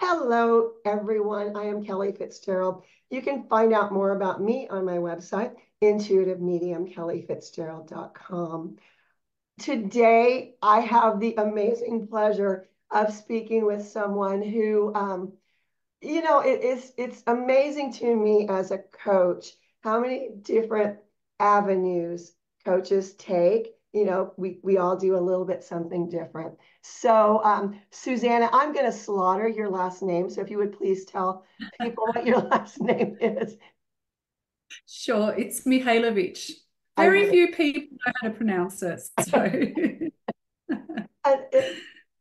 Hello, everyone. I am Kellie Fitzgerald. You can find out more about me on my website, intuitivemediumkellyfitzgerald.com. Today, I have the amazing pleasure of speaking with someone who, um, you know, it is it's amazing to me as a coach how many different avenues coaches take you know, we, we all do a little bit something different. So, um, Suzanna, I'm going to slaughter your last name. So, if you would please tell people what your last name is. Sure, it's Mihailovic. Very few people know how to pronounce it. So,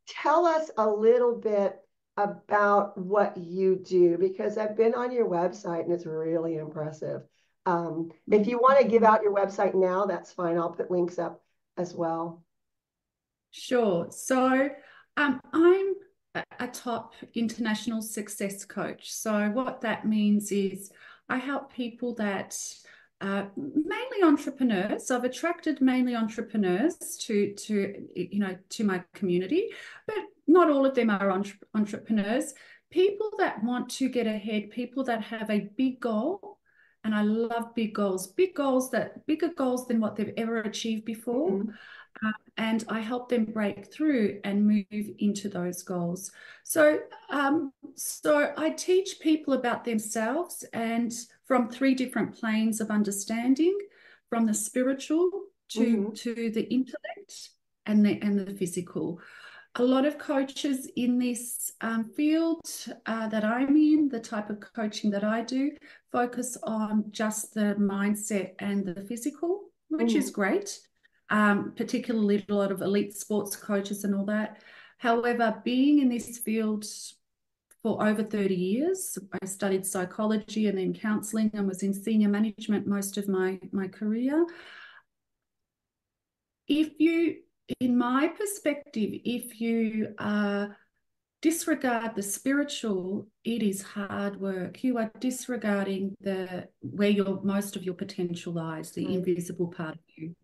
tell us a little bit about what you do because I've been on your website and it's really impressive. Um, if you want to give out your website now, that's fine. I'll put links up as well? Sure. So um, I'm a top international success coach. So what that means is I help people that uh, mainly entrepreneurs. I've attracted mainly entrepreneurs to to you know to my community, but not all of them are entre entrepreneurs. People that want to get ahead, people that have a big goal and I love big goals, big goals that bigger goals than what they've ever achieved before. Mm-hmm. Uh, and I help them break through and move into those goals. So, um, so I teach people about themselves and from three different planes of understanding, from the spiritual to mm-hmm. to the intellect and the and the physical a lot of coaches in this um, field uh, that I'm in, the type of coaching that I do, focus on just the mindset and the physical, which mm. is great. Um, particularly a lot of elite sports coaches and all that. However, being in this field for over 30 years, I studied psychology and then counseling and was in senior management most of my, my career. If you in my perspective, if you uh, disregard the spiritual, it is hard work. You are disregarding the where your most of your potential lies, the mm. invisible part of you.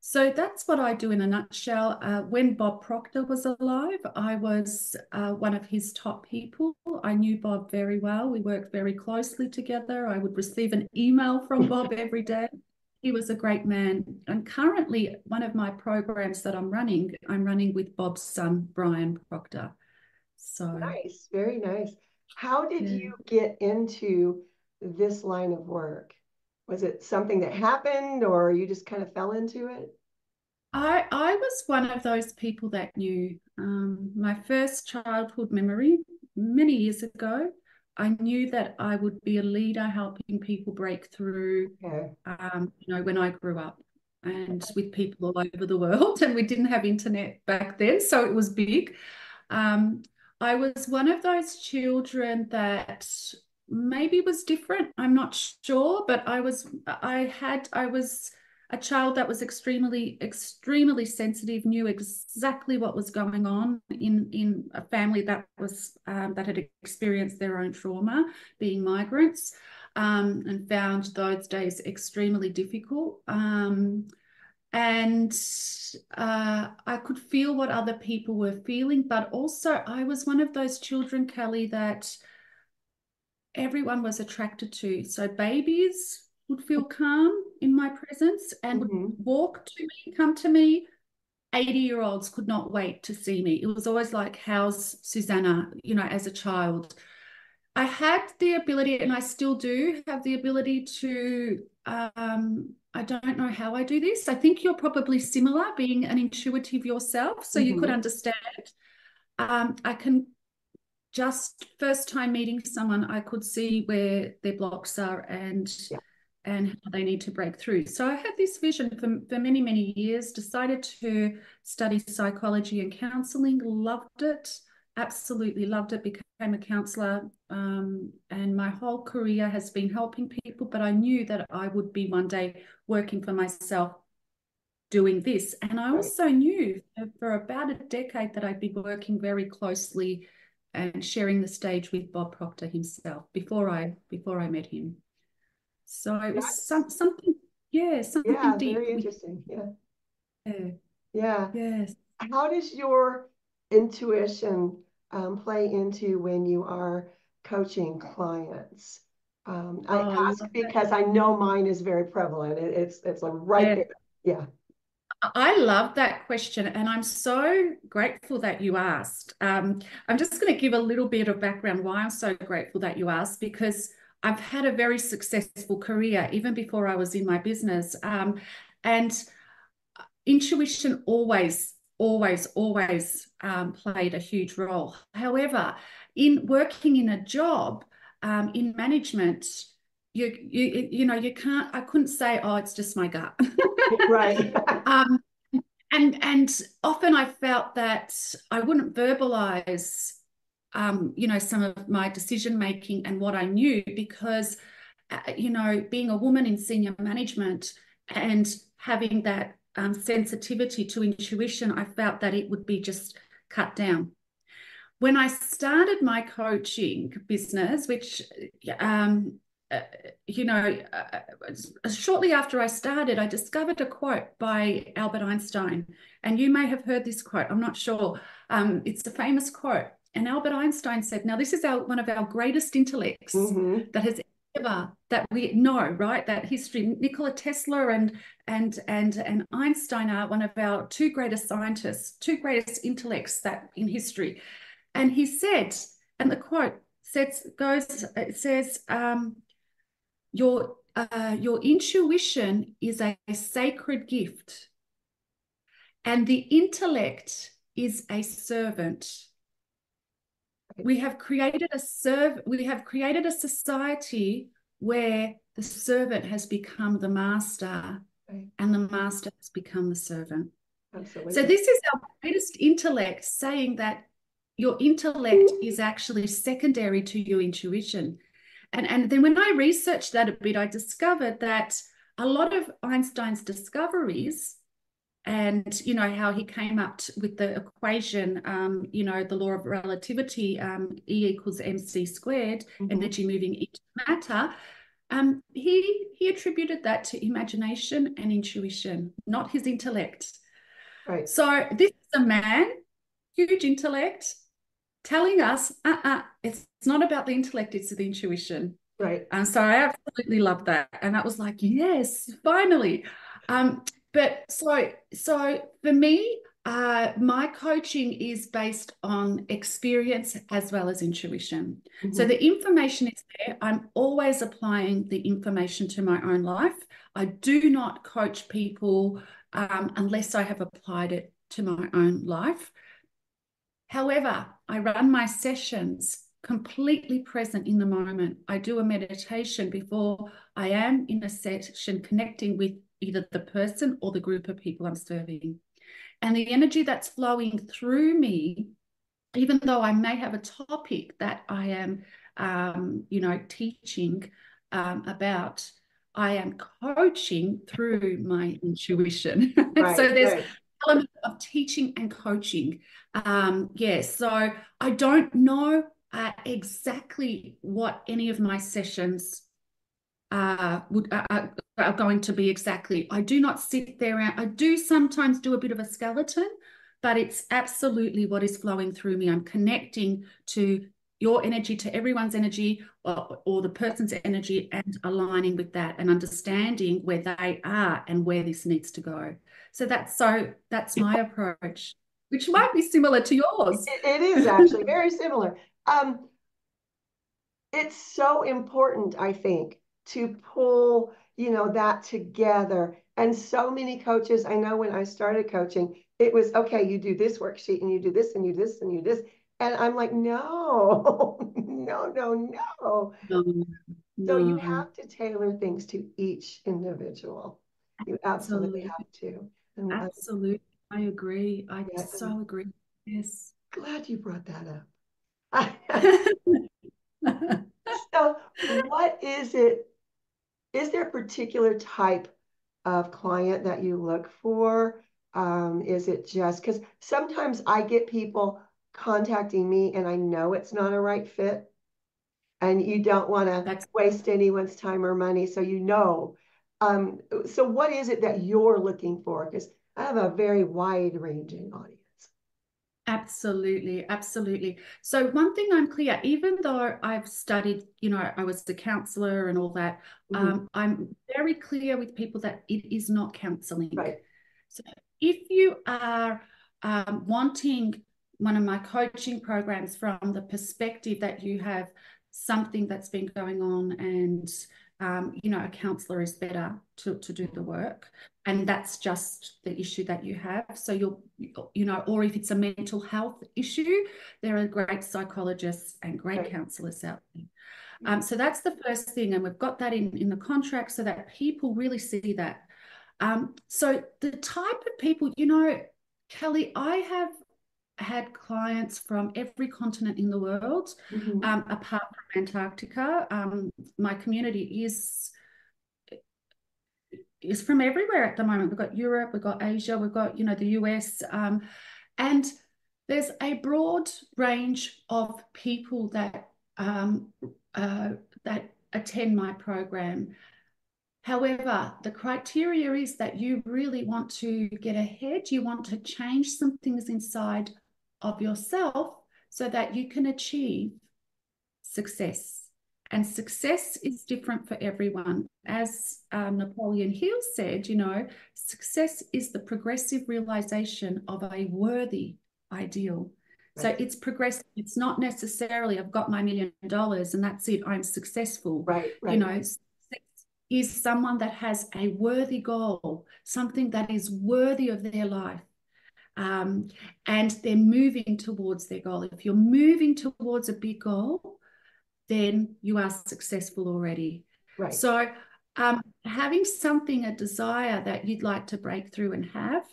So that's what I do in a nutshell. Uh, when Bob Proctor was alive, I was uh, one of his top people. I knew Bob very well. We worked very closely together. I would receive an email from Bob every day. He was a great man. And currently, one of my programs that I'm running, I'm running with Bob's son, Brian Proctor. So nice, very nice. How did yeah. you get into this line of work? Was it something that happened or you just kind of fell into it? I, I was one of those people that knew um, my first childhood memory many years ago I knew that I would be a leader helping people break through, okay. um, you know, when I grew up and with people all over the world. And we didn't have internet back then, so it was big. Um, I was one of those children that maybe was different. I'm not sure, but I was, I had, I was a child that was extremely extremely sensitive knew exactly what was going on in in a family that was um, that had experienced their own trauma being migrants um, and found those days extremely difficult um, and uh, I could feel what other people were feeling, but also I was one of those children, Kellie, that everyone was attracted to. So babies would feel calm in my presence and mm-hmm. would walk to me, come to me. 80 year olds could not wait to see me. It was always like, How's Suzanna, you know, as a child? I had the ability, and I still do have the ability to. Um, I don't know how I do this. I think you're probably similar, being an intuitive yourself, so mm-hmm. you could mm-hmm. understand. Um, I can just first time meeting someone, I could see where their blocks are and yeah and how they need to break through. So I had this vision for, for many, many years, decided to study psychology and counseling, loved it, absolutely loved it, became a counselor. Um, and my whole career has been helping people, but I knew that I would be one day working for myself doing this. And I also knew for about a decade that I'd be working very closely and sharing the stage with Bob Proctor himself before I before I met him. So it was some, something, yeah, something yeah, deep. Very interesting. Yeah. Yeah. Yeah. Yes. How does your intuition um, play into when you are coaching clients? Um, I Oh, ask because I know mine is very prevalent. It, it's it's like right yeah. there. Yeah. I love that question, and I'm so grateful that you asked. Um, I'm just going to give a little bit of background why I'm so grateful that you asked because I've had a very successful career even before I was in my business. Um, and intuition always, always, always um, played a huge role. However, in working in a job, um, in management, you you you know you can't i couldn't say oh it's just my gut right um and and often i felt that i wouldn't verbalize um you know some of my decision making and what i knew because uh, you know being a woman in senior management and having that um, sensitivity to intuition i felt that it would be just cut down when i started my coaching business which um, uh, you know, uh, shortly after I started, I discovered a quote by Albert Einstein. And you may have heard this quote, I'm not sure. Um, it's a famous quote. And Albert Einstein said, Now, this is our, one of our greatest intellects mm-hmm. that has ever that we know right? That history. Nikola tesla and and and and einstein are one of our two greatest scientists two greatest intellects that in history. And he said and the quote says goes it says um, your uh, your intuition is a, a sacred gift and the intellect is a servant we have created a serve we have created a society where the servant has become the master right. and the master has become the servant Absolutely. so this is our greatest intellect saying that your intellect is actually secondary to your intuition and, and then when I researched that a bit, I discovered that a lot of Einstein's discoveries and you know how he came up with the equation um, you know the law of relativity um, e equals mc squared mm-hmm. energy moving into matter um, he he attributed that to imagination and intuition not his intellect right so this is a man huge intellect telling us, uh-uh, it's, it's not about the intellect, it's the intuition. Right. And so I absolutely love that. And that was like, yes, finally. Um, but so so for me, uh, my coaching is based on experience as well as intuition. Mm-hmm. So the information is there. I'm always applying the information to my own life. I do not coach people um, unless I have applied it to my own life. However, I run my sessions completely present in the moment. I do a meditation before I am in a session connecting with either the person or the group of people I'm serving. And the energy that's flowing through me, even though I may have a topic that I am, um, you know, teaching um, about, I am coaching through my intuition. Right, so there's right element of teaching and coaching. Um, yes, so I don't know uh, exactly what any of my sessions uh, would uh, uh are going to be exactly. I do not sit there. I do sometimes do a bit of a skeleton, but it's absolutely what is flowing through me. I'm connecting to your energy to everyone's energy or, or, the person's energy and aligning with that and understanding where they are and where this needs to go so that's so that's my approach which might be similar to yours it, it is actually very similar um it's so important i think to pull you know that together and so many coaches i know when i started coaching it was okay you do this worksheet and you do this and you do this and you do this and I'm like, no, no, no, no. no. So you have to tailor things to each individual. You absolutely, absolutely. have to. And absolutely. I, I agree. I yeah, so agree. Yes. Glad you brought that up. so what is it? Is there a particular type of client that you look for? Um, is it just because sometimes I get people contacting me and I know it's not a right fit and you don't want to waste anyone's time or money. So you know. Um, so what is it that you're looking for? Because I have a very wide ranging audience. Absolutely, absolutely. So one thing I'm clear, even though I've studied, you know, I was a counselor and all that, mm-hmm. um, I'm very clear with people that it is not counseling. Right. So if you are um, wanting one of my coaching programs from the perspective that you have something that's been going on and um, you know, a counselor is better to, to do the work. And that's just the issue that you have. So you're, you know, or if it's a mental health issue, there are great psychologists and great right. counselors out there. Um, so that's the first thing. And we've got that in, in the contract so that people really see that. Um, so the type of people, you know, Kellie, I have had clients from every continent in the world, mm-hmm. um, apart from Antarctica. Um, my community is is from everywhere at the moment. We've got Europe, we've got Asia, we've got you know the US, um, and there's a broad range of people that um, uh, that attend my program. However, the criteria is that you really want to get ahead, you want to change some things inside of yourself so that you can achieve success. And success is different for everyone. As um, Napoleon Hill said, you know, success is the progressive realization of a worthy ideal. Right. So it's progressive. It's not necessarily I've got my million dollars and that's it. I'm successful. Right. right. You know, is someone that has a worthy goal, something that is worthy of their life um, and they're moving towards their goal. If you're moving towards a big goal, then you are successful already. Right. So, um, having something, a desire that you'd like to break through and have,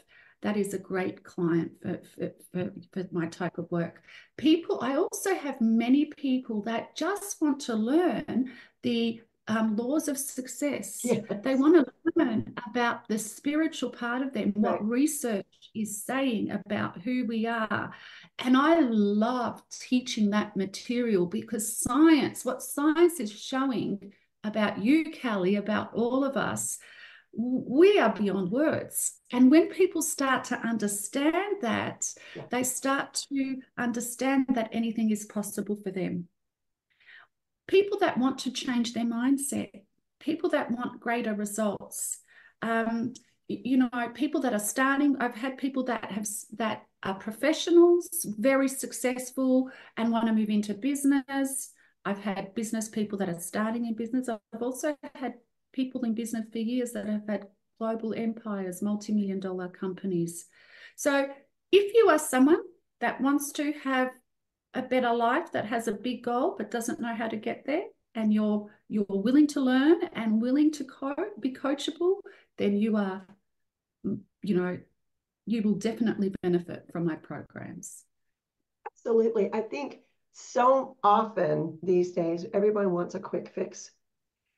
that is a great client for, for, for, for, my type of work. People, I also have many people that just want to learn the um, laws of success. Yes. They want to learn about the spiritual part of them, right. what research is saying about who we are. And I love teaching that material because science, what science is showing about you, Kellie, about all of us, we are beyond words. And when people start to understand that, yeah. they start to understand that anything is possible for them people that want to change their mindset, people that want greater results. Um, you know, people that are starting. I've had people that have that are professionals, very successful, and want to move into business. I've had business people that are starting in business. I've also had people in business for years that have had global empires, multi-million dollar companies. So if you are someone that wants to have a better life that has a big goal but doesn't know how to get there and you're you're willing to learn and willing to co- be coachable then you are you know you will definitely benefit from my programs. Absolutely. I think so often these days everyone wants a quick fix.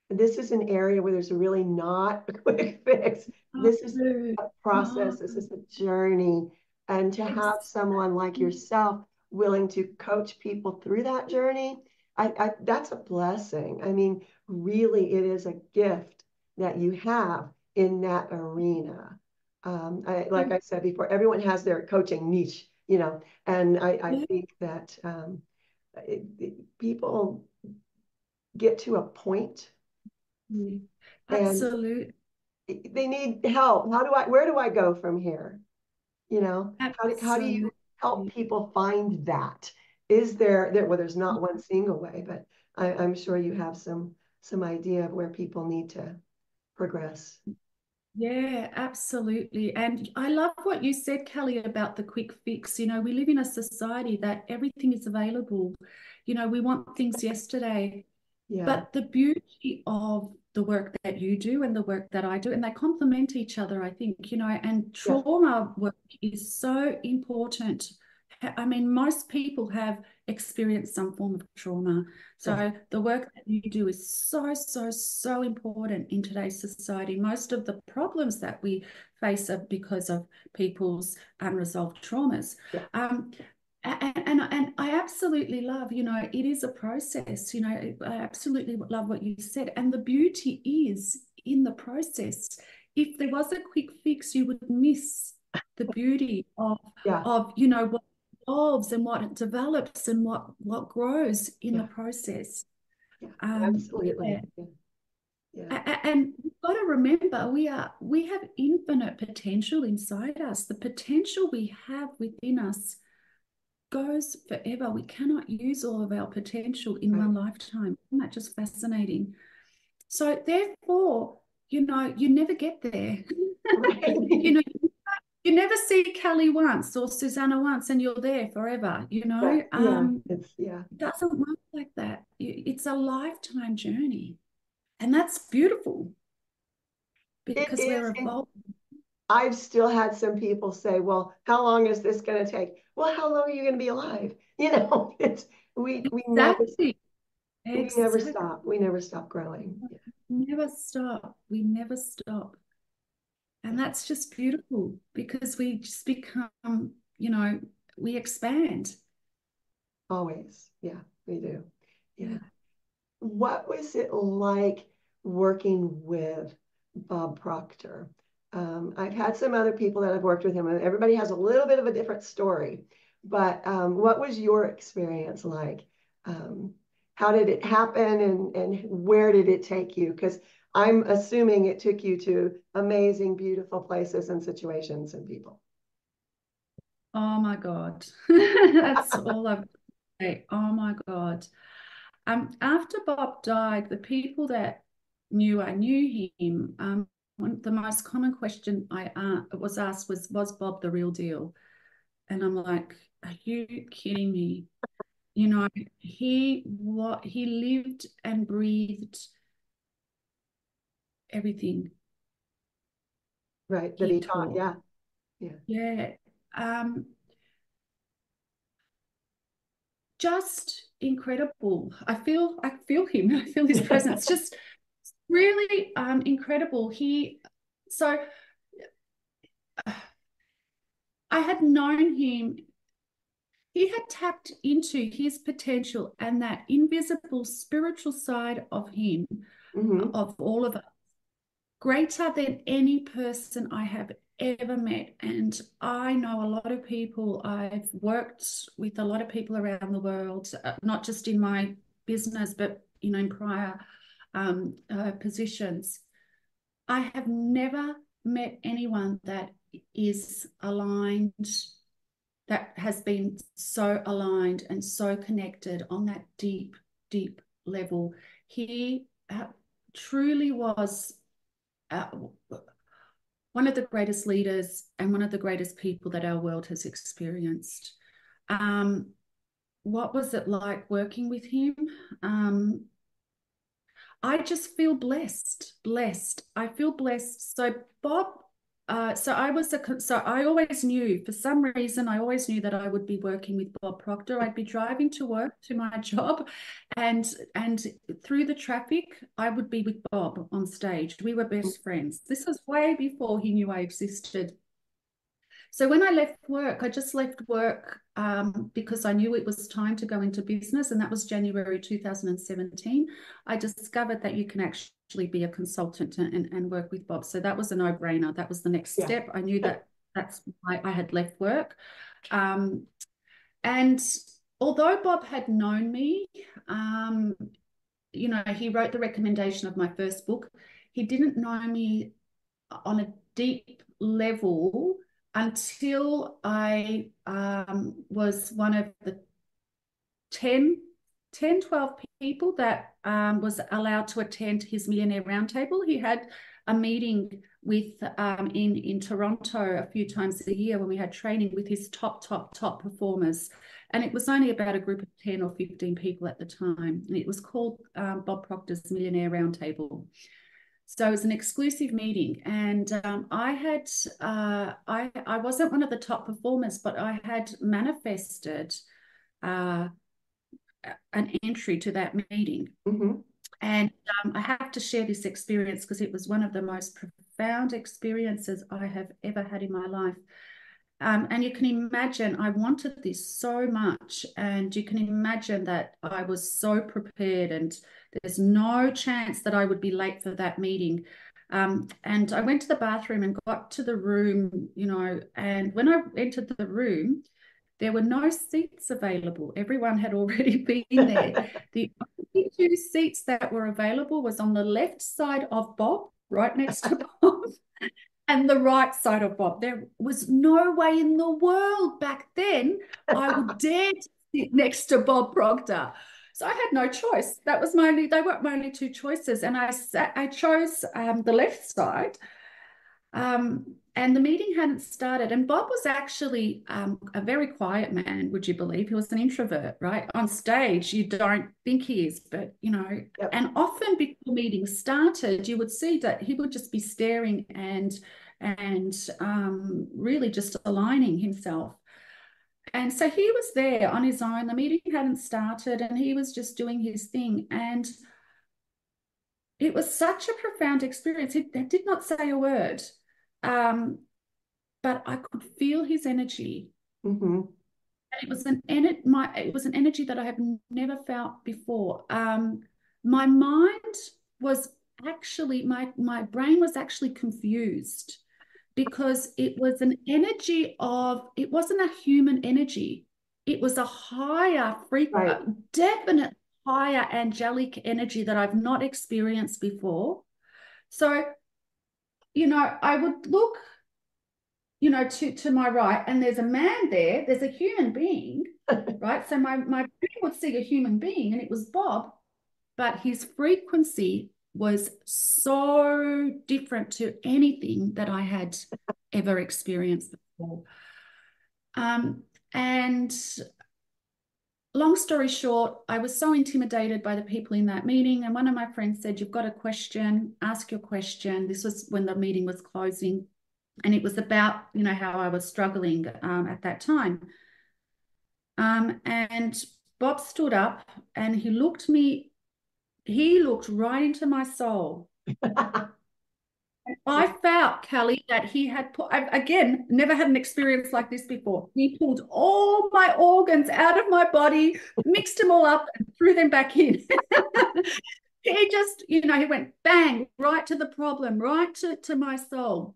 This is an area where there's really not a quick fix. This is a process. This is a journey. And to have someone like mm. yourself willing to coach people through that journey, I, I, that's a blessing. I mean, really, it is a gift that you have in that arena. Um, I, like I said before, everyone has their coaching niche, you know, and I, I think that um, it, it, people get to a point. Absolutely. They need help. How do I? Where do I go from here? You know, how do, how do you help people find that? Is there there well there's not one single way, but I, I'm sure you have some some idea of where people need to progress. Yeah, absolutely. And I love what you said, Kellie, about the quick fix. You know, we live in a society that everything is available. You know, we want things yesterday. Yeah. But the beauty of the work that you do and the work that I do, and they complement each other, I think, you know, and trauma yeah. work is so important. I mean, most people have experienced some form of trauma. So yeah. the work that you do is so, so, so important in today's society. Most of the problems that we face are because of people's unresolved traumas. Yeah. Um, and, and, and I absolutely love, you know, it is a process, you know, I absolutely love what you said. And the beauty is in the process. If there was a quick fix, you would miss the beauty of, yeah. of you know, what evolves and what it develops and what what grows in yeah. the process. Yeah, um, absolutely. Yeah. Yeah. And we've got to remember we are we have infinite potential inside us. The potential we have within us goes forever. We cannot use all of our potential in one lifetime. Isn't that just fascinating? So therefore, you know, you never get there. You know, you never see Kellie once or Suzanna once and you're there forever, you know? Yeah. Um, it's, yeah. It doesn't work like that. It's a lifetime journey. And that's beautiful because we're evolving. I've still had some people say, well, how long is this going to take? Well, how long are you going to be alive? You know, it's we we exactly. never exactly. we never stop. We never stop growing. Never stop. We never stop. And that's just beautiful because we just become, you know, we expand. Always. Yeah, we do. Yeah what was it like working with Bob Proctor? Um, I've had some other people that I've worked with him, and everybody has a little bit of a different story. But um, what was your experience like? Um, how did it happen, and and where did it take you? Because I'm assuming it took you to amazing, beautiful places and situations and people. Oh my God, that's all I've say. Oh my God. Um, after Bob died, the people that knew I knew him, um, one, the most common question I uh, was asked was, "Was Bob the real deal?" And I'm like, "Are you kidding me?" You know, he what he lived and breathed everything. Right, that he, he taught. taught. Yeah, yeah, yeah. Um, just incredible. I feel I feel him. I feel his presence. just really um, incredible. He so I had known him. He had tapped into his potential and that invisible spiritual side of him, mm-hmm. of all of us, greater than any person I have ever met. And I know a lot of people, I've worked with a lot of people around the world, uh, not just in my business, but you know, in prior um, uh, positions. I have never met anyone that is aligned, that has been so aligned and so connected on that deep, deep level. He uh, truly was. Uh, one of the greatest leaders and one of the greatest people that our world has experienced. Um, what was it like working with him? Um, I just feel blessed, blessed. I feel blessed. So Bob uh, so I was a so I always knew for some reason I always knew that I would be working with Bob Proctor. I'd be driving to work to my job, and and through the traffic I would be with Bob on stage. We were best friends. This was way before he knew I existed. So when I left work, I just left work um, because I knew it was time to go into business, and that was January 2017. I discovered that you can actually be a consultant and, and work with Bob. So that was a no-brainer. That was the next yeah. step. I knew that that's why I had left work. Um, and although Bob had known me, um, you know, he wrote the recommendation of my first book. He didn't know me on a deep level until I um, was one of the 10, 10 12 people that um, was allowed to attend his Millionaire Roundtable. He had a meeting with um, in, in Toronto a few times a year when we had training with his top, top, top performers. And it was only about a group of 10 or 15 people at the time. And it was called um, Bob Proctor's Millionaire Roundtable. So it was an exclusive meeting, and um, I had uh, I I wasn't one of the top performers, but I had manifested uh, an entry to that meeting, mm-hmm. and um, I have to share this experience because it was one of the most profound experiences I have ever had in my life. Um, and you can imagine, I wanted this so much, and you can imagine that I was so prepared, and there's no chance that I would be late for that meeting. Um, and I went to the bathroom and got to the room, you know, and when I entered the room, There were no seats available. Everyone had already been there. the only two seats that were available was on the left side of Bob, right next to Bob, and the right side of Bob. There was no way in the world back then I would dare to sit next to Bob Proctor. So I had no choice. That was my only, they weren't my only two choices. And I sat, I chose um, the left side. Um, and the meeting hadn't started. And Bob was actually um, a very quiet man, would you believe? He was an introvert, right? On stage, you don't think he is, but you know, yep. and often before meetings started, you would see that he would just be staring and and um, really just aligning himself. And so he was there on his own. The meeting hadn't started, and he was just doing his thing. And it was such a profound experience. He, he did not say a word um, but I could feel his energy. Mm-hmm. And it was an my it was an energy that I have never felt before. Um, my mind was actually my my brain was actually confused because it was an energy of it wasn't a human energy it was a higher frequent right. definite higher angelic energy that i've not experienced before so you know, I would look, you know, to, to my right, and there's a man there, there's a human being, right? So my, my brain would see a human being, and it was Bob, but his frequency was so different to anything that I had ever experienced before. Um, and long story short, I was so intimidated by the people in that meeting. And one of my friends said, You've got a question, ask your question. This was when the meeting was closing. And it was about, you know, how I was struggling um, at that time. Um, and Bob stood up and he looked me, he looked right into my soul. I felt, Kellie, that he had put, again, never had an experience like this before. He pulled all my organs out of my body, mixed them all up, and threw them back in. he just, you know, he went bang, right to the problem, right to, to my soul.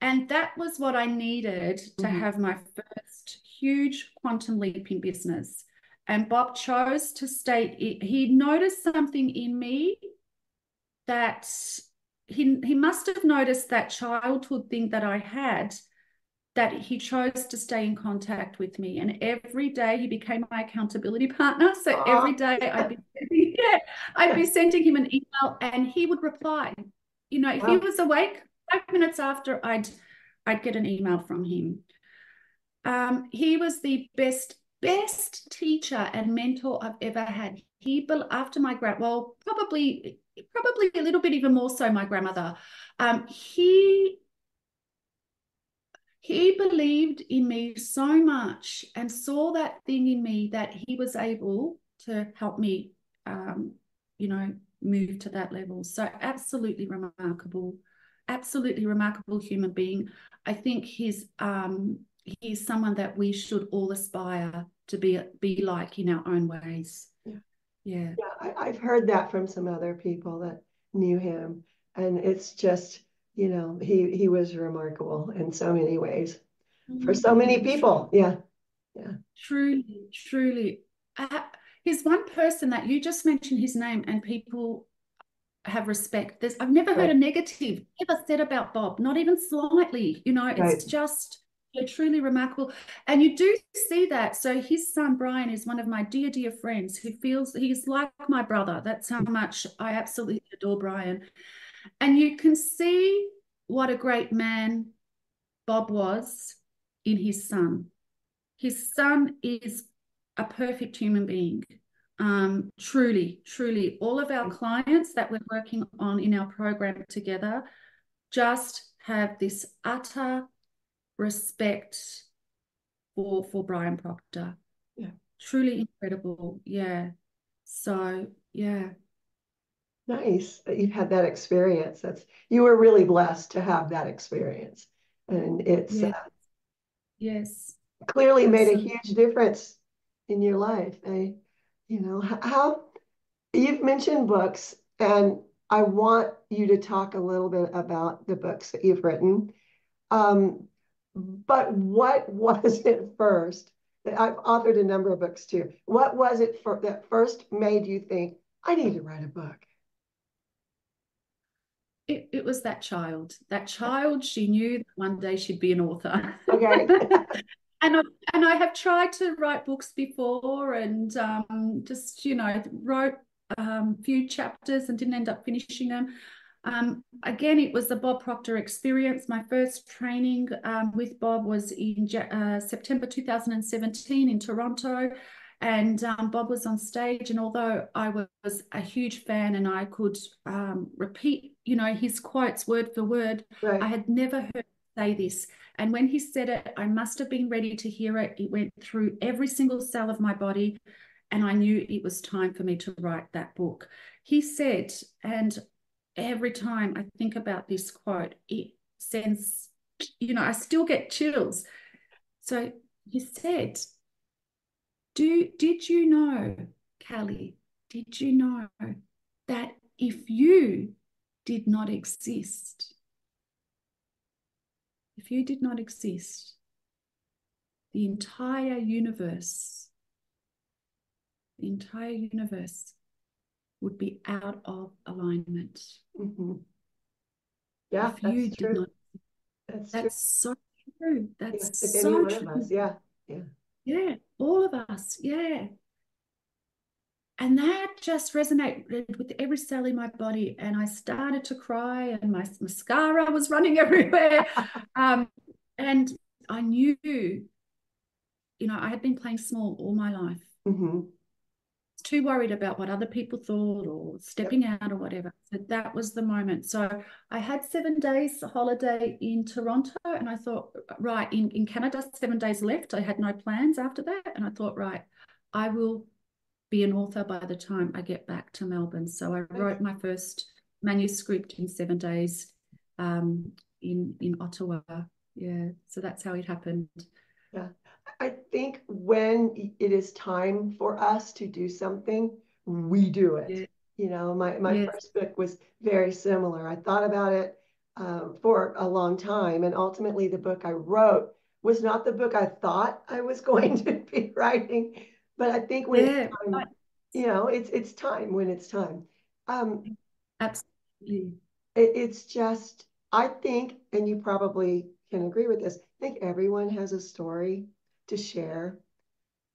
And that was what I needed to mm-hmm. have my first huge quantum leap in business. And Bob chose to state, he noticed something in me that he he must have noticed that childhood thing that I had that he chose to stay in contact with me. And every day he became my accountability partner. So Aww. every day I'd be yeah, I'd be sending him an email and he would reply. You know if wow. he was awake 5 minutes after I'd I'd get an email from him. Um, he was the best best teacher and mentor I've ever had. He after my grad well probably probably a little bit even more so my grandmother. Um, he he believed in me so much and saw that thing in me that he was able to help me, um, you know, move to that level. So absolutely remarkable, absolutely remarkable human being. I think he's um, he's someone that we should all aspire to be be like in our own ways. Yeah. Yeah, I, have heard that from some other people that knew him. And it's just, you know, he he was remarkable in so many ways for so many mm-hmm. people. Yeah. Yeah. Truly, truly. Uh, he's one person that you just mentioned his name and people have respect. There's I've never right. heard a negative ever said about Bob, not even slightly. You know, it's right. just they're truly remarkable. And you do see that. So his son Brian is one of my dear, dear friends who feels he's like my brother. That's how much I absolutely adore Brian. And you can see what a great man Bob was in his son. His son is a perfect human being. Um, truly, truly, all of our clients that we're working on in our program together just have this utter respect for for Brian Proctor. Yeah. Truly incredible. Yeah. So yeah. Nice that you've had that experience. That's you were really blessed to have that experience. And it's yes, uh, yes. clearly made a huge difference in your life. I, you know, how you've mentioned books and I want you to talk a little bit about the books that you've written. Um, but what was it first? I've authored a number of books too. What was it for that first made you think, I need to write a book? It, it was that child. That child, she knew that one day she'd be an author. Okay. and I, and I have tried to write books before and um, just, you know, wrote a um, few chapters and didn't end up finishing them. Um, again, it was the Bob Proctor experience. My first training um, with Bob was in uh, September 2017 in Toronto. And um, Bob was on stage. And although I was a huge fan and I could um, repeat, you know, his quotes word for word, right. I had never heard say this. And when he said it, I must have been ready to hear it. It went through every single cell of my body. And I knew it was time for me to write that book. He said, and every time I think about this quote, it sends, you know, I still get chills. So he said, Do did you know, Callie, did you know that if you did not exist, if you did not exist, the entire universe, the entire universe would be out of alignment. Mm-hmm. Yeah, if you did true. not. That's, that's true. so true. That's yeah, so true. Yeah, yeah, yeah. All of us, yeah. And that just resonated with every cell in my body, and I started to cry, and my mascara was running everywhere. um, and I knew, you know, I had been playing small all my life. Mm-hmm too worried about what other people thought or stepping out or whatever. So that was the moment. So I had seven days holiday in Toronto and I thought, right, in, in Canada, seven days left. I had no plans after that. And I thought, right, I will be an author by the time I get back to Melbourne. So I wrote my first manuscript in seven days um, in, in Ottawa. Yeah. So that's how it happened. Yeah. I think when it is time for us to do something, we do it. Yeah. You know, my, my yes. first book was very similar. I thought about it um, for a long time. And ultimately, the book I wrote was not the book I thought I was going to be writing. But I think when yeah. it's time, you know, it's it's time when it's time. Um, Absolutely. It, it's just, I think, and you probably can agree with this, I think everyone has a story to share.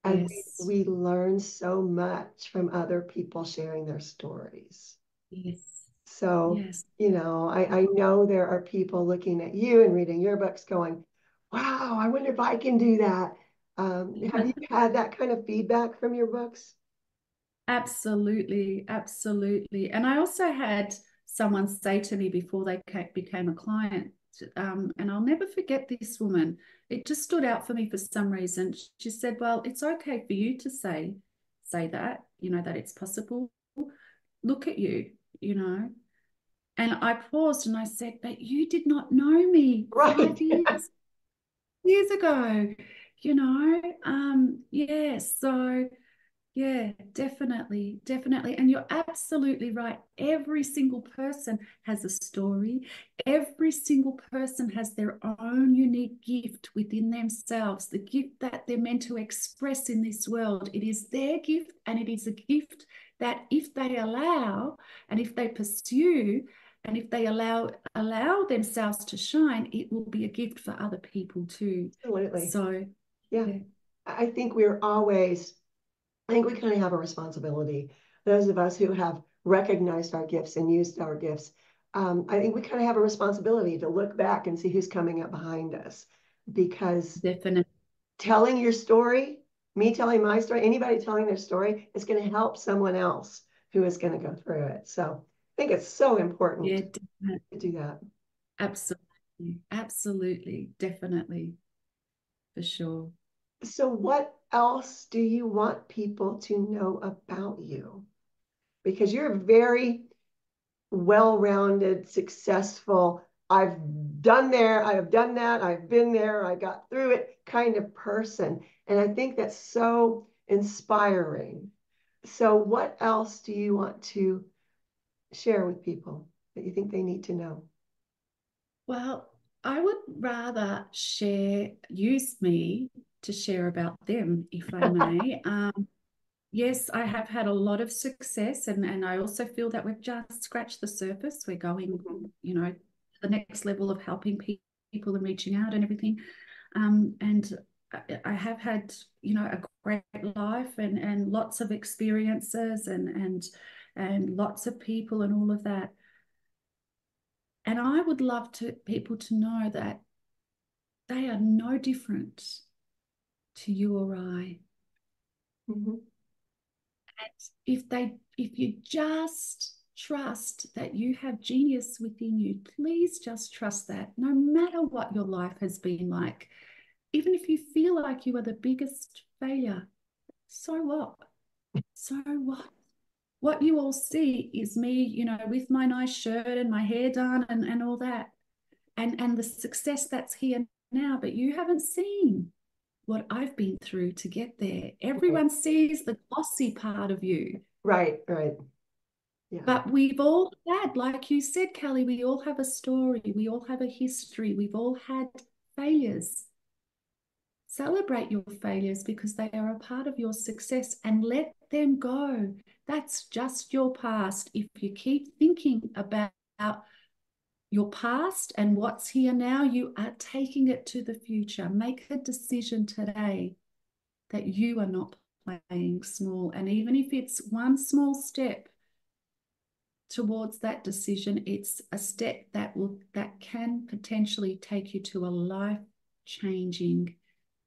And yes. we, we learn so much from other people sharing their stories. Yes. So, yes. you know, I, I know there are people looking at you and reading your books going, wow, I wonder if I can do that. Um, have you had that kind of feedback from your books? Absolutely, absolutely. And I also had someone say to me before they became a client, um, and I'll never forget this woman. It just stood out for me for some reason. She said, "Well, it's okay for you to say say that, you know, that it's possible. Look at you, you know." And I paused and I said, "But you did not know me right. five years years ago, you know." Um, yeah, so yeah, definitely, definitely. And you're absolutely right. Every single person has a story. Every single person has their own unique gift within themselves, the gift that they're meant to express in this world. It is their gift, and it is a gift that if they allow and if they pursue and if they allow allow themselves to shine, it will be a gift for other people too. Absolutely. So yeah. yeah. I think we're always I think we kind of have a responsibility. Those of us who have recognized our gifts and used our gifts, um, I think we kind of have a responsibility to look back and see who's coming up behind us because Definitely. telling your story, me telling my story, anybody telling their story is going to help someone else who is going to go through it. So I think it's so important yeah, to do that. Absolutely. Absolutely. Definitely. For sure. So, what else do you want people to know about you? Because you're very well rounded, successful. I've done there, I have done that, I've been there, I got through it kind of person. And I think that's so inspiring. So, what else do you want to share with people that you think they need to know? Well, I would rather share, use me to share about them, if I may. um, yes, I have had a lot of success, and, and I also feel that we've just scratched the surface. We're going, mm-hmm. you know, the next level of helping people and reaching out and everything. Um, and I have had, you know, a great life and and lots of experiences and and and lots of people and all of that. And I would love to people to know that they are no different to you or I. Mm-hmm. And if they if you just trust that you have genius within you, please just trust that no matter what your life has been like even if you feel like you are the biggest failure, so what? So what? What you all see is me, you know, with my nice shirt and my hair done and, and all that. And and the success that's here now, but you haven't seen what I've been through to get there. Everyone sees the glossy part of you. Right, right. Yeah. But we've all had, like you said, Kellie, we all have a story. We all have a history. We've all had failures. Celebrate your failures because they are a part of your success and let them go. That's just your past. If you keep thinking about your past and what's here now, you are taking it to the future. Make a decision today that you are not playing small. And even if it's one small step towards that decision, it's a step that will that can potentially take you to a life changing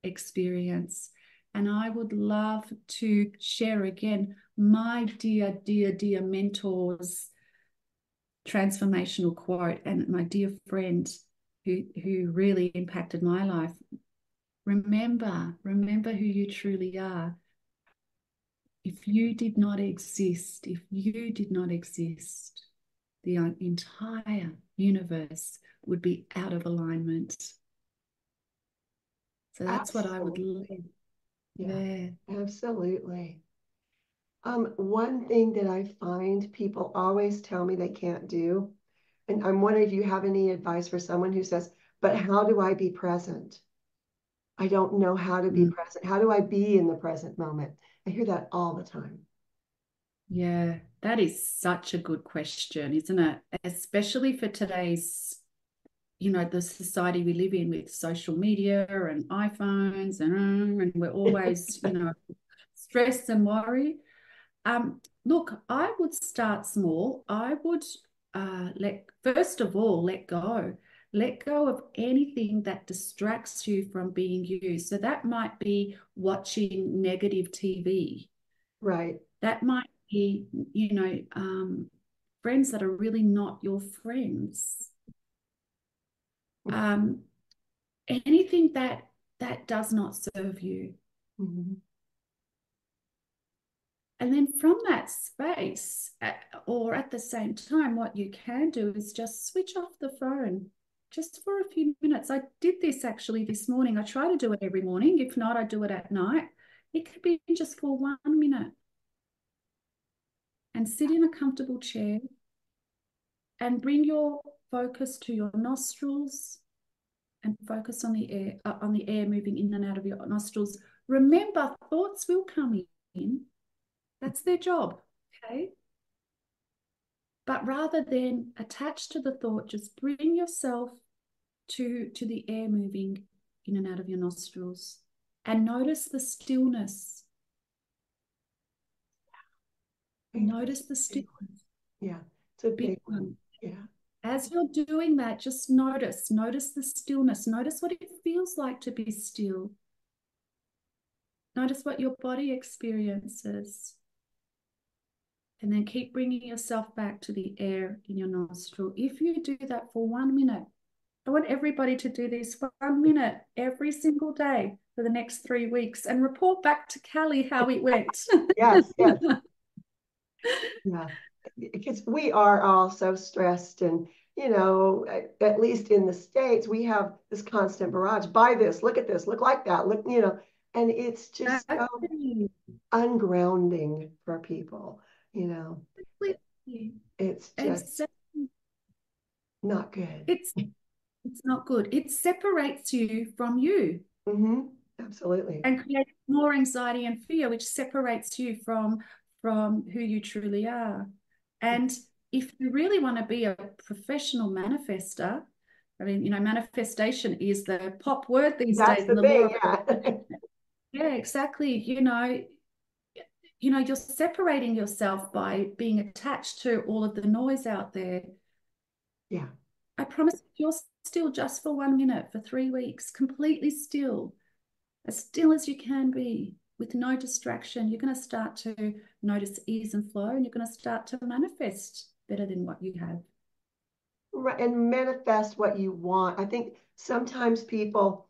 experience. And I would love to share again my dear, dear, dear mentor's transformational quote and my dear friend who, who really impacted my life. Remember, remember who you truly are. If you did not exist, if you did not exist, the entire universe would be out of alignment. So that's absolutely. what I would live. Yeah, yeah, absolutely. Um, one thing that I find people always tell me they can't do, and I'm wondering if you have any advice for someone who says, but how do I be present? I don't know how to be mm. present. How do I be in the present moment? I hear that all the time. Yeah, that is such a good question, isn't it? Especially for today's you know the society we live in with social media and iPhones and and we're always you know stressed and worried. Um, look, I would start small. I would uh, let first of all let go. Let go of anything that distracts you from being you. So that might be watching negative TV. Right. That might be, you know, um, friends that are really not your friends um, anything that that does not serve you. Mm-hmm. And then from that space, or at the same time, what you can do is just switch off the phone just for a few minutes. I did this actually this morning. I try to do it every morning. If not, I do it at night. It could be just for one minute. And sit in a comfortable chair and bring your focus to your nostrils and focus on the air uh, on the air moving in and out of your nostrils remember thoughts will come in that's their job okay? But rather than attach to the thought just bring yourself to to the air moving in and out of your nostrils and notice the stillness. Notice the stillness yeah it's a big one. Yeah. As you're doing that, just notice, notice the stillness, notice what it feels like to be still. Notice what your body experiences. And then keep bringing yourself back to the air in your nostril. If you do that for one minute, I want everybody to do this for one minute every single day for the next three weeks and report back to Kellie how it went. yes, yes. yeah because we are all so stressed and you know at, least in the states we have this constant barrage buy this look at this look like that look you know and it's just so ungrounding for people you know it's just not good it's it's not good it separates you from you mm-hmm. absolutely. And create more anxiety and fear, which separates you from from who you truly are. And if you really want to be a professional manifester, I mean, you know, manifestation is the pop word these That's days. The, the yeah. yeah, exactly. You know, you know, you're separating yourself by being attached to all of the noise out there. Yeah. I promise you're still just for one minute for three weeks, completely still, as still as you can be with no distraction. You're going to start to notice ease and flow, and you're going to start to manifest better than what you have. Right. And manifest what you want. I think sometimes people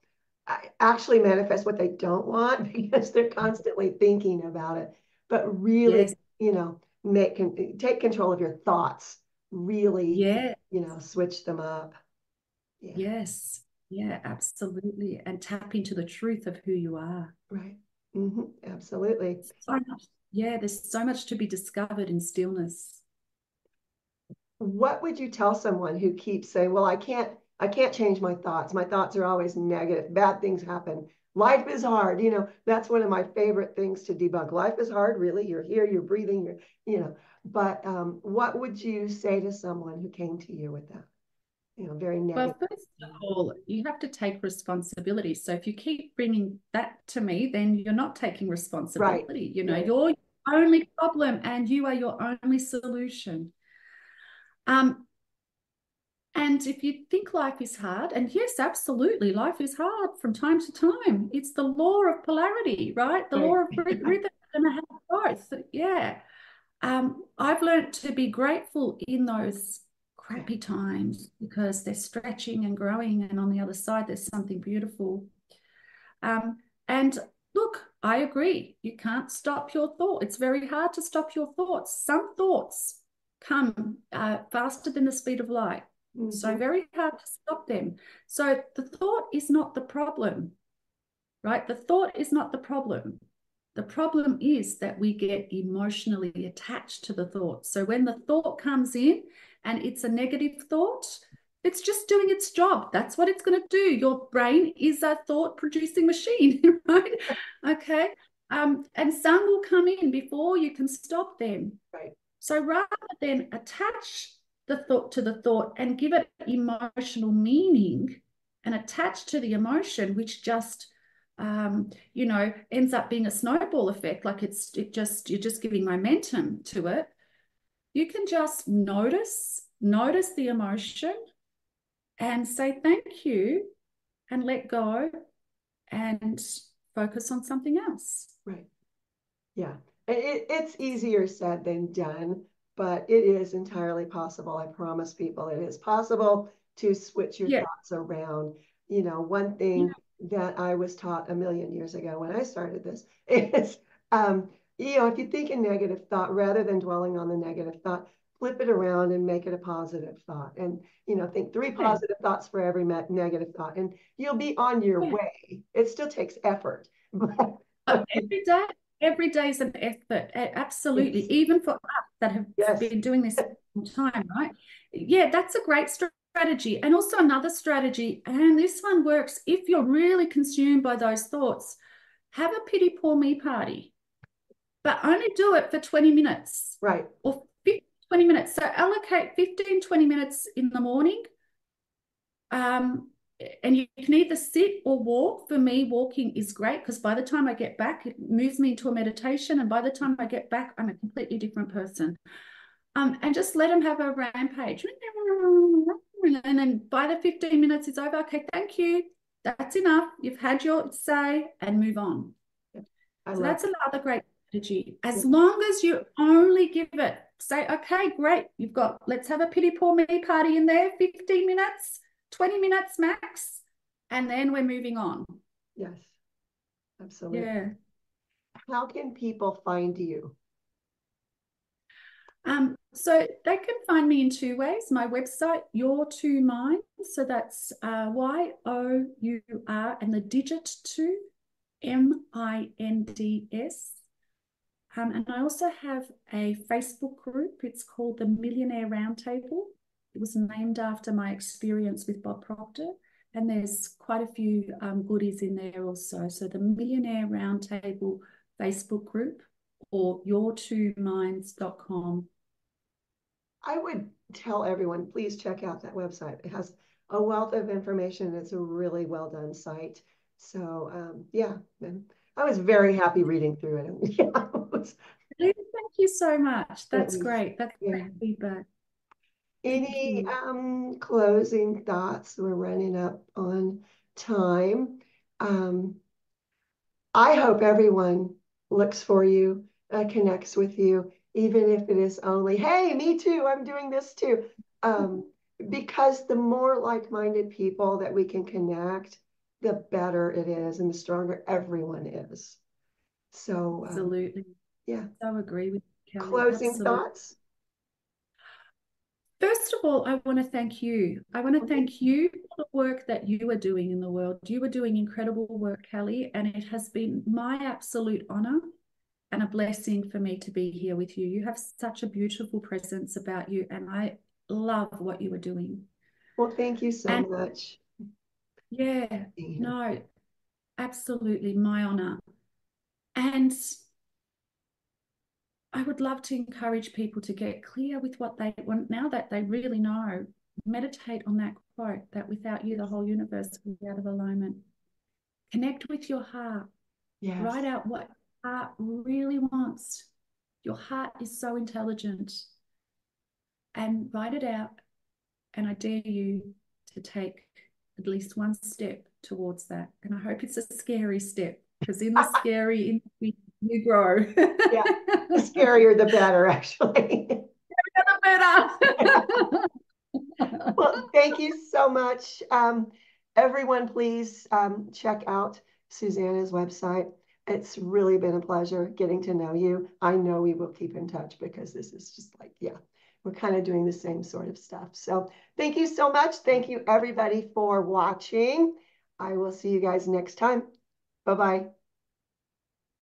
uh, actually manifest what they don't want because they're constantly thinking about it. But really, yes. you know, make take control of your thoughts. Really, yeah, you know, switch them up. Yeah. Yes. Yeah, absolutely. And tap into the truth of who you are. Right. Mm-hmm. Absolutely. So much, yeah, there's so much to be discovered in stillness what would you tell someone who keeps saying, well, I can't, I can't change my thoughts. My thoughts are always negative. Bad things happen. Life is hard. You know, that's one of my favorite things to debunk. Life is hard, really. You're here, you're breathing, you're, you know, but um, what would you say to someone who came to you with that? You know, very negative. Well, first of all, you have to take responsibility. So if you keep bringing that to me, then you're not taking responsibility. Right. You know, right. you're your only problem and you are your only solution. Um, and if you think life is hard, and yes, absolutely, life is hard from time to time. It's the law of polarity, right? The right. law of rhythm and have both. Yeah. Um, I've learned to be grateful in those crappy times because they're stretching and growing, and on the other side, there's something beautiful. Um, and look, I agree. You can't stop your thought. It's very hard to stop your thoughts. Some thoughts come uh, faster than the speed of light. Mm-hmm. So very hard to stop them. So the thought is not the problem, right? The thought is not the problem. The problem is that we get emotionally attached to the thought. So when the thought comes in and it's a negative thought, it's just doing its job. That's what it's going to do. Your brain is a thought producing machine, right? Okay. Um, and some will come in before you can stop them. Right. So rather than attach the thought to the thought and give it emotional meaning and attach to the emotion, which just um, you know ends up being a snowball effect, like it's it just you're just giving momentum to it. You can just notice, notice the emotion and say thank you and let go and focus on something else. Right. Yeah. It, it's easier said than done, but it is entirely possible. I promise people it is possible to switch your yeah. thoughts around. You know, one thing yeah. that I was taught a million years ago when I started this is, um, you know, if you think a negative thought, rather than dwelling on the negative thought, flip it around and make it a positive thought. And, you know, think three positive thoughts for every negative thought, and you'll be on your yeah. way. It still takes effort. But every day every day is an effort absolutely yes. even for us that have yes. been doing this time right yeah that's a great strategy and also another strategy and this one works if you're really consumed by those thoughts have a pity poor me party but only do it for 20 minutes right or 50, 20 minutes so allocate 15 20 minutes in the morning um and you can either sit or walk. For me, walking is great because by the time I get back, it moves me into a meditation. And by the time I get back, I'm a completely different person. Um, and just let them have a rampage. And then by the 15 minutes, it's over. Okay, thank you. That's enough. You've had your say and move on. so that's that. another great strategy. As long as you only give it, say, okay, great. You've got, let's have a pity poor me party in there, 15 minutes 20 minutes max, and then we're moving on. Yes, absolutely. Yeah. How can people find you? Um, so they can find me in two ways. My website, Your Two Minds. So that's uh, Y O U R and the digit two, M I N D S. Um, and I also have a Facebook group. It's called the Millionaire Roundtable. It was named after my experience with Bob Proctor. and there's quite a few um, goodies in there also. So the Millionaire Roundtable Facebook group or your2minds.com. I would tell everyone, please check out that website. It has a wealth of information. It's a really well done site. So um, yeah, I was very happy reading through it. yeah, it was, Thank you so much. That's was, great. That's yeah. great feedback. Any um, closing thoughts? We're running up on time. Um, I hope everyone looks for you, uh, connects with you, even if it is only, hey, me too, I'm doing this too. Um, because the more like minded people that we can connect, the better it is and the stronger everyone is. So, um, absolutely. Um, yeah. I agree with you. Kellie. Closing absolutely. thoughts? First of all, I want to thank you. I want to thank you for the work that you are doing in the world. You are doing incredible work, Kellie, and it has been my absolute honor and a blessing for me to be here with you. You have such a beautiful presence about you, and I love what you are doing. Well, thank you so and, much. Yeah, no, absolutely my honor. And I would love to encourage people to get clear with what they want now that they really know. Meditate on that quote that without you, the whole universe will be out of alignment. Connect with your heart. Yes. Write out what heart really wants. Your heart is so intelligent. And write it out. And I dare you to take at least one step towards that. And I hope it's a scary step because in the scary, in you grow. yeah, the scarier the better, actually. the better. well, thank you so much. Um, everyone, please um, check out Suzanna's website. It's really been a pleasure getting to know you. I know we will keep in touch because this is just like, yeah, we're kind of doing the same sort of stuff. So thank you so much. Thank you, everybody, for watching. I will see you guys next time. Bye-bye.